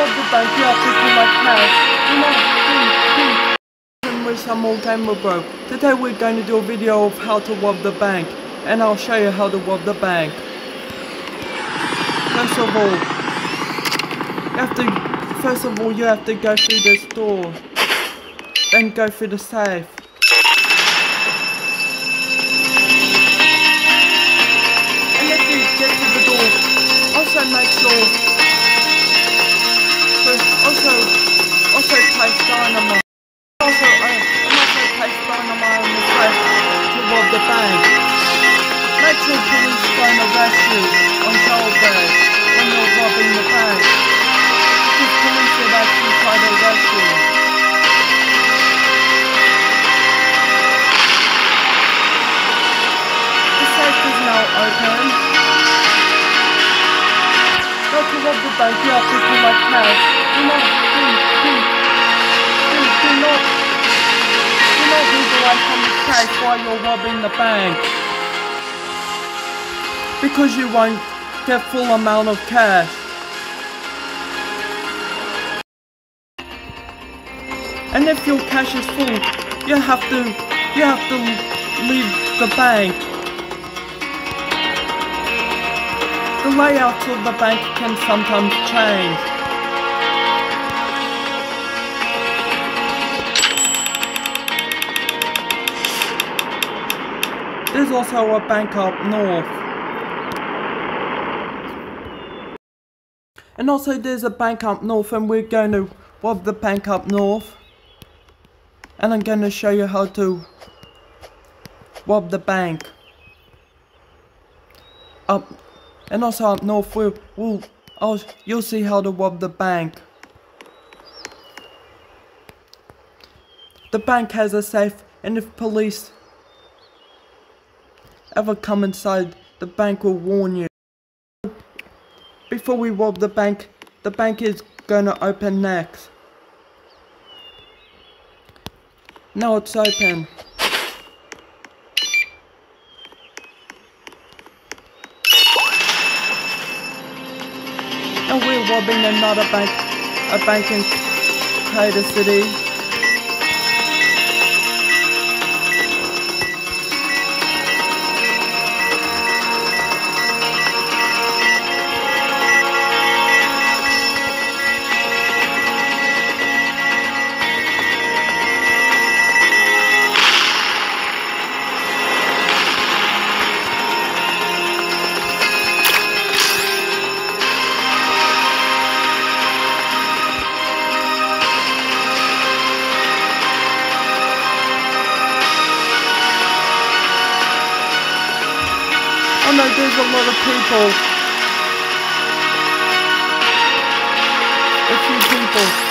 rob the bank, you have to collect cash. You. Some more gamer bro. Today we're going to do a video of how to rob the bank. And I'll show you how to rob the bank. First of all, you have to, first of all, you have to go through this door. Then go through the safe. Bank. Make police don't arrest you on Jailbreak when you're robbing the bank. Because police would actually try to arrest you. The safe is now open. Not to rob the bank, you have to cash. Do not, do, cash while you're robbing the bank. Because you won't get full amount of cash. And if your cash is full, you have to, you have to leave the bank. The layout of the bank can sometimes change. There's also a bank up north. And also there's a bank up north and we're going to rob the bank up north. And I'm going to show you how to rob the bank. Up and also up north we'll, we'll I'll, you'll see how to rob the bank. The bank has a safe and if police ever come inside the bank will warn you. Before we rob the bank, the bank is gonna open next. Now it's open. And we're robbing another bank, a bank in Crater City. Oh know there's a lot of people. A few people.